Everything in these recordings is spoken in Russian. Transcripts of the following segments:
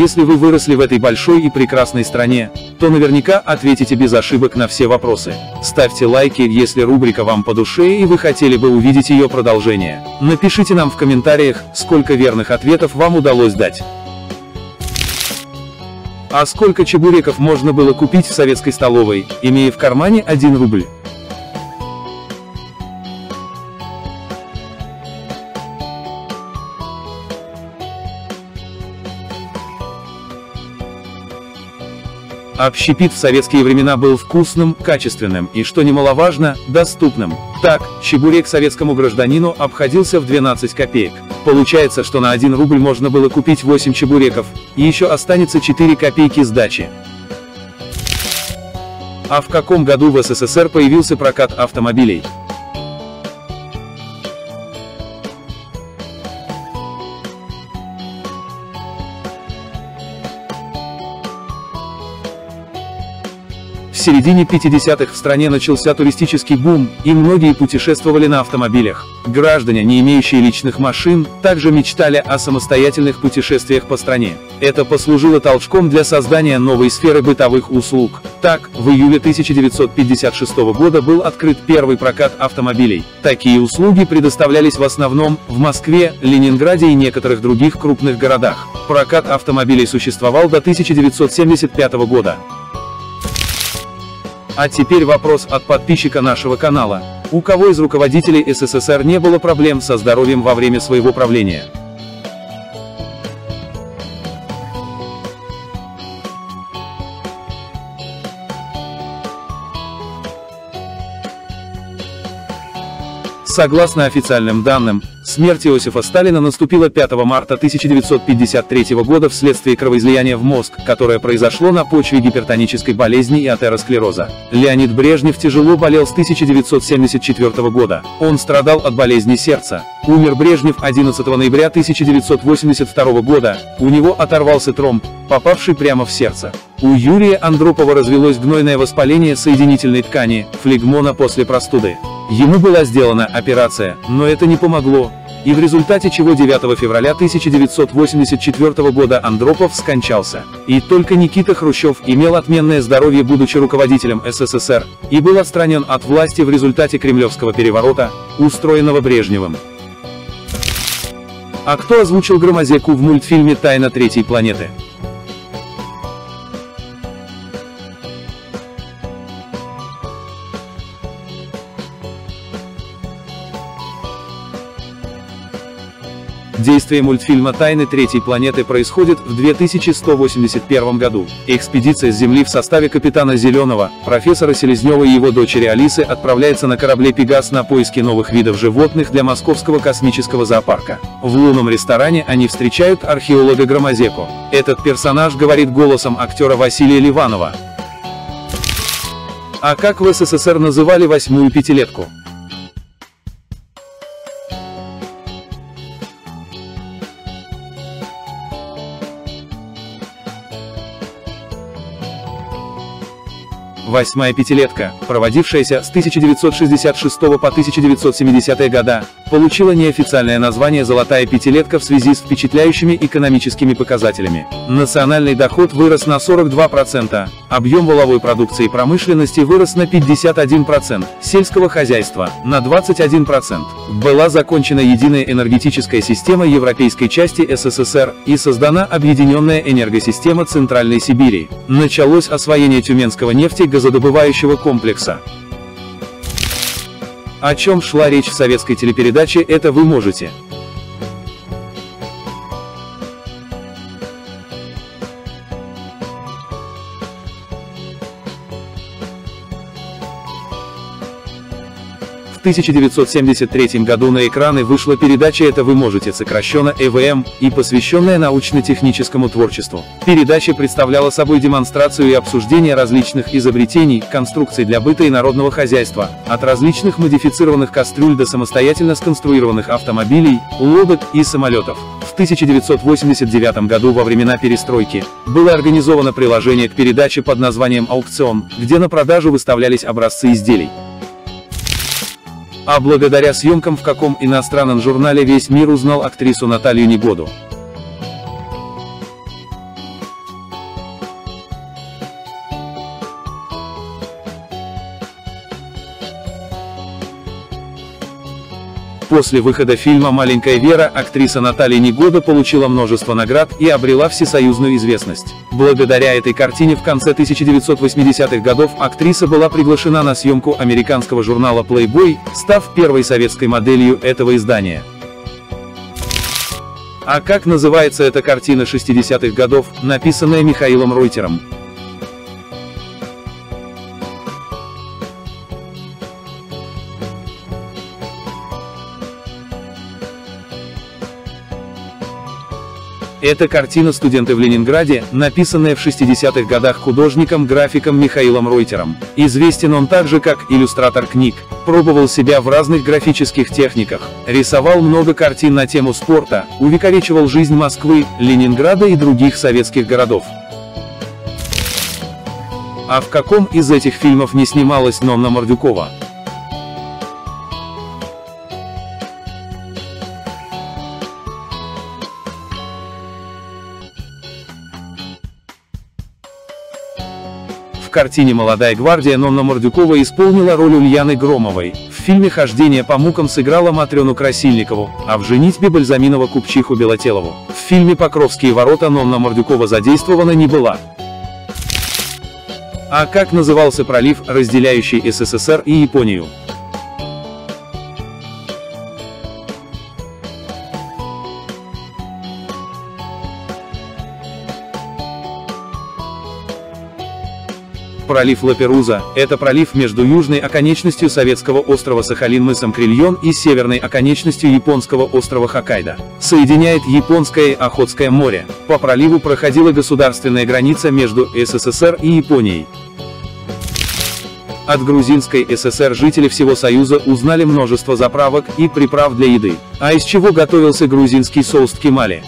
если вы выросли в этой большой и прекрасной стране, то наверняка ответите без ошибок на все вопросы. Ставьте лайки, если рубрика вам по душе и вы хотели бы увидеть ее продолжение. Напишите нам в комментариях, сколько верных ответов вам удалось дать. А сколько чебуреков можно было купить в советской столовой, имея в кармане 1 рубль? Общепит в советские времена был вкусным, качественным и, что немаловажно, доступным. Так, чебурек советскому гражданину обходился в 12 копеек. Получается, что на 1 рубль можно было купить 8 чебуреков, и еще останется 4 копейки сдачи. А в каком году в СССР появился прокат автомобилей? Середине 50-х в стране начался туристический бум, и многие путешествовали на автомобилях. Граждане, не имеющие личных машин, также мечтали о самостоятельных путешествиях по стране. Это послужило толчком для создания новой сферы бытовых услуг. Так, в июле 1956 года был открыт первый прокат автомобилей. Такие услуги предоставлялись в основном в Москве, Ленинграде и некоторых других крупных городах. Прокат автомобилей существовал до 1975 года. А теперь вопрос от подписчика нашего канала. У кого из руководителей СССР не было проблем со здоровьем во время своего правления? Согласно официальным данным, смерть Иосифа Сталина наступила 5 марта 1953 года вследствие кровоизлияния в мозг, которое произошло на почве гипертонической болезни и атеросклероза. Леонид Брежнев тяжело болел с 1974 года. Он страдал от болезни сердца. Умер Брежнев 11 ноября 1982 года, у него оторвался тромб, попавший прямо в сердце. У Юрия Андропова развелось гнойное воспаление соединительной ткани, флегмона после простуды. Ему была сделана операция, но это не помогло, и в результате чего 9 февраля 1984 года Андропов скончался. И только Никита Хрущев имел отменное здоровье будучи руководителем СССР, и был отстранен от власти в результате кремлевского переворота, устроенного Брежневым. А кто озвучил Громозеку в мультфильме «Тайна третьей планеты»? Действие мультфильма «Тайны третьей планеты» происходит в 2181 году. Экспедиция с Земли в составе капитана Зеленого, профессора Селезнева и его дочери Алисы отправляется на корабле «Пегас» на поиски новых видов животных для Московского космического зоопарка. В лунном ресторане они встречают археолога Громозеку. Этот персонаж говорит голосом актера Василия Ливанова. А как в СССР называли восьмую пятилетку? Восьмая пятилетка, проводившаяся с 1966 по 1970 года, получила неофициальное название «Золотая пятилетка» в связи с впечатляющими экономическими показателями. Национальный доход вырос на 42%, объем воловой продукции промышленности вырос на 51%, сельского хозяйства – на 21%. Была закончена единая энергетическая система европейской части СССР и создана объединенная энергосистема Центральной Сибири. Началось освоение тюменского нефти газодобывающего комплекса. О чем шла речь в советской телепередаче «Это вы можете». 1973 году на экраны вышла передача «Это вы можете» сокращенно ЭВМ, и посвященная научно-техническому творчеству. Передача представляла собой демонстрацию и обсуждение различных изобретений, конструкций для быта и народного хозяйства, от различных модифицированных кастрюль до самостоятельно сконструированных автомобилей, лодок и самолетов. В 1989 году во времена перестройки было организовано приложение к передаче под названием «Аукцион», где на продажу выставлялись образцы изделий. А благодаря съемкам в каком иностранном журнале весь мир узнал актрису Наталью Негоду. После выхода фильма «Маленькая Вера» актриса Наталья Негода получила множество наград и обрела всесоюзную известность. Благодаря этой картине в конце 1980-х годов актриса была приглашена на съемку американского журнала Playboy, став первой советской моделью этого издания. А как называется эта картина 60-х годов, написанная Михаилом Ройтером? Это картина «Студенты в Ленинграде», написанная в 60-х годах художником-графиком Михаилом Ройтером. Известен он также как иллюстратор книг, пробовал себя в разных графических техниках, рисовал много картин на тему спорта, увековечивал жизнь Москвы, Ленинграда и других советских городов. А в каком из этих фильмов не снималась Нонна Мордюкова? В картине «Молодая гвардия» Нонна Мордюкова исполнила роль Ульяны Громовой, в фильме «Хождение по мукам» сыграла Матрёну Красильникову, а в «Женитьбе» Бальзаминова Купчиху Белотелову. В фильме «Покровские ворота» Нонна Мордюкова задействована не была. А как назывался пролив, разделяющий СССР и Японию? Пролив Лаперуза – это пролив между южной оконечностью советского острова Сахалин мысом Крильон и северной оконечностью японского острова Хоккайдо. Соединяет Японское и Охотское море. По проливу проходила государственная граница между СССР и Японией. От грузинской ССР жители всего Союза узнали множество заправок и приправ для еды. А из чего готовился грузинский соус ткемали?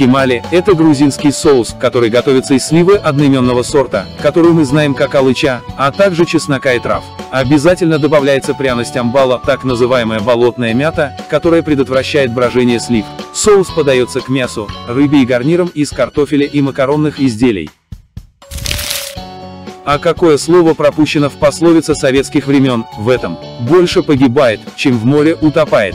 Кемали – это грузинский соус, который готовится из сливы одноименного сорта, которую мы знаем как алыча, а также чеснока и трав. Обязательно добавляется пряность амбала, так называемая болотная мята, которая предотвращает брожение слив. Соус подается к мясу, рыбе и гарнирам из картофеля и макаронных изделий. А какое слово пропущено в пословице советских времен, в этом? Больше погибает, чем в море утопает.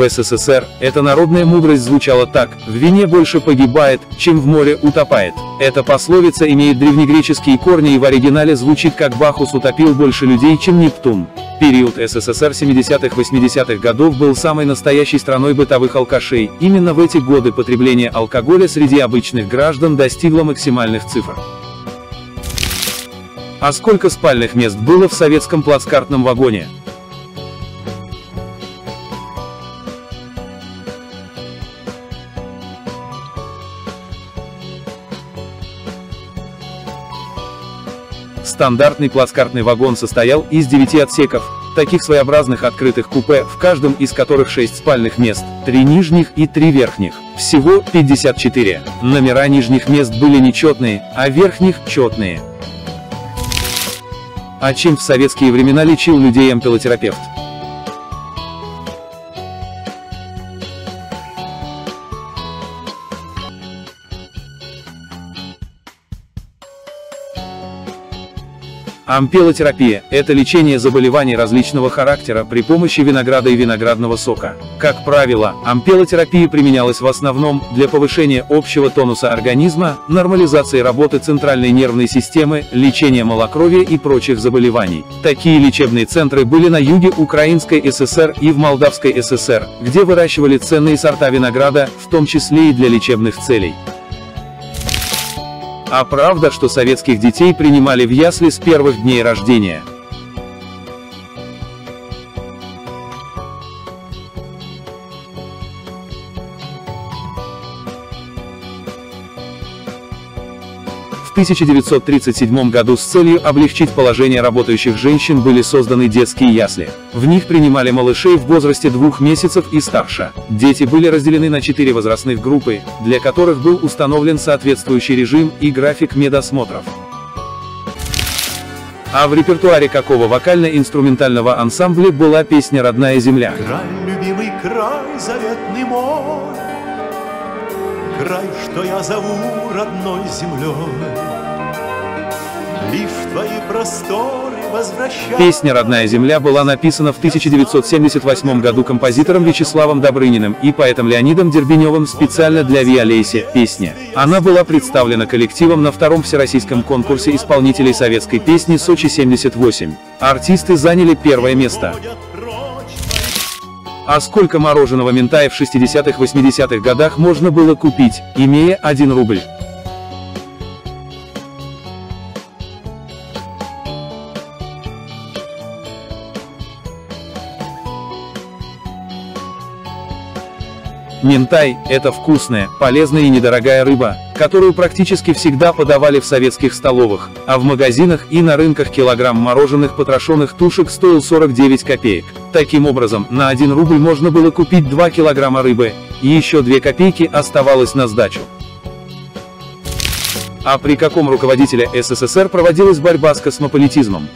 В СССР эта народная мудрость звучала так, в вине больше погибает, чем в море утопает. Эта пословица имеет древнегреческие корни и в оригинале звучит как Бахус утопил больше людей, чем Нептун. Период СССР 70-80-х годов был самой настоящей страной бытовых алкашей, именно в эти годы потребление алкоголя среди обычных граждан достигло максимальных цифр. А сколько спальных мест было в советском плацкартном вагоне? Стандартный плацкартный вагон состоял из 9 отсеков, таких своеобразных открытых купе, в каждом из которых 6 спальных мест, 3 нижних и 3 верхних. Всего 54. Номера нижних мест были нечетные, а верхних – четные. А чем в советские времена лечил людей ампелотерапевт? Ампелотерапия – это лечение заболеваний различного характера при помощи винограда и виноградного сока. Как правило, ампелотерапия применялась в основном для повышения общего тонуса организма, нормализации работы центральной нервной системы, лечения малокровия и прочих заболеваний. Такие лечебные центры были на юге Украинской ССР и в Молдавской ССР, где выращивали ценные сорта винограда, в том числе и для лечебных целей. А правда, что советских детей принимали в ясли с первых дней рождения? 1937 году с целью облегчить положение работающих женщин были созданы детские ясли. В них принимали малышей в возрасте двух месяцев и старше. Дети были разделены на четыре возрастных группы, для которых был установлен соответствующий режим и график медосмотров. А в репертуаре какого вокально-инструментального ансамбля была песня «Родная земля»? Край, любимый край, заветный мой, Край, что я зову родной землей, Лишь твои просторы возвращают. Песня «Родная земля» была написана в 1978 году композитором Вячеславом Добрыниным и поэтом Леонидом Дербеневым специально для Виолейси «Песня». Она была представлена коллективом на втором всероссийском конкурсе исполнителей советской песни «Сочи-78». Артисты заняли первое место. А сколько мороженого Минтая в 60-80-х годах можно было купить, имея 1 рубль? Минтай – это вкусная, полезная и недорогая рыба, которую практически всегда подавали в советских столовых, а в магазинах и на рынках килограмм мороженых потрошенных тушек стоил 49 копеек. Таким образом, на 1 рубль можно было купить 2 килограмма рыбы, и еще 2 копейки оставалось на сдачу. А при каком руководителе СССР проводилась борьба с космополитизмом?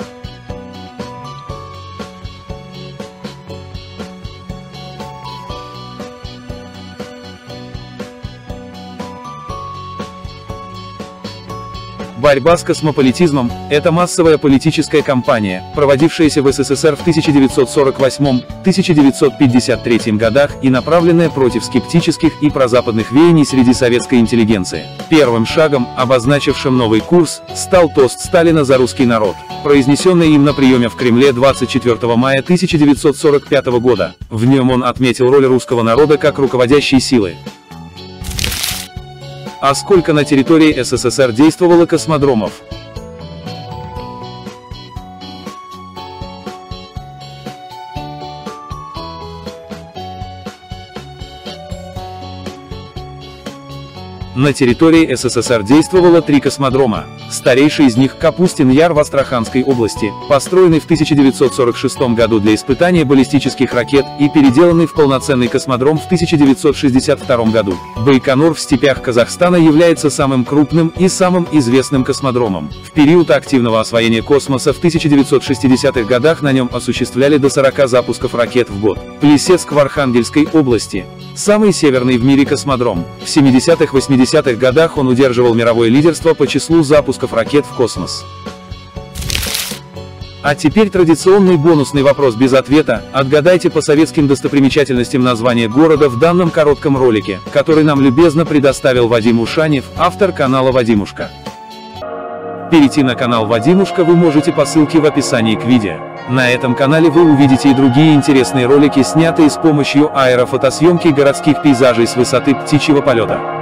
Борьба с космополитизмом – это массовая политическая кампания, проводившаяся в СССР в 1948-1953 годах и направленная против скептических и прозападных веяний среди советской интеллигенции. Первым шагом, обозначившим новый курс, стал тост Сталина за русский народ, произнесенный им на приеме в Кремле 24 мая 1945 года. В нем он отметил роль русского народа как руководящей силы, а сколько на территории СССР действовало космодромов? На территории СССР действовало три космодрома. Старейший из них – Капустин-Яр в Астраханской области, построенный в 1946 году для испытания баллистических ракет и переделанный в полноценный космодром в 1962 году. Байконур в степях Казахстана является самым крупным и самым известным космодромом. В период активного освоения космоса в 1960-х годах на нем осуществляли до 40 запусков ракет в год. Плесецк в Архангельской области. Самый северный в мире космодром. В 70-80-х годах он удерживал мировое лидерство по числу запусков ракет в космос. А теперь традиционный бонусный вопрос без ответа. Отгадайте по советским достопримечательностям название города в данном коротком ролике, который нам любезно предоставил Вадим Ушанев, автор канала Вадимушка. Перейти на канал Вадимушка вы можете по ссылке в описании к видео. На этом канале вы увидите и другие интересные ролики, снятые с помощью аэрофотосъемки городских пейзажей с высоты птичьего полета.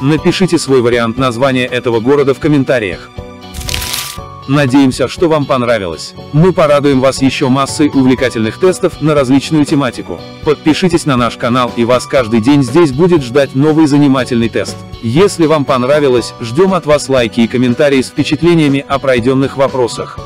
Напишите свой вариант названия этого города в комментариях. Надеемся, что вам понравилось. Мы порадуем вас еще массой увлекательных тестов на различную тематику. Подпишитесь на наш канал и вас каждый день здесь будет ждать новый занимательный тест. Если вам понравилось, ждем от вас лайки и комментарии с впечатлениями о пройденных вопросах.